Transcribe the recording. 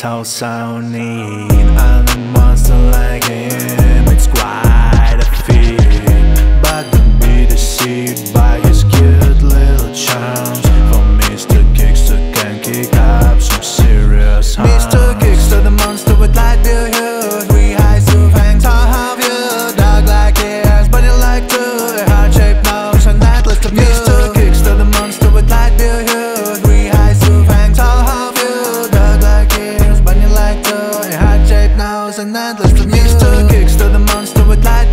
how sound need. I'm a monster like it night List of knees to kicks to the monster with light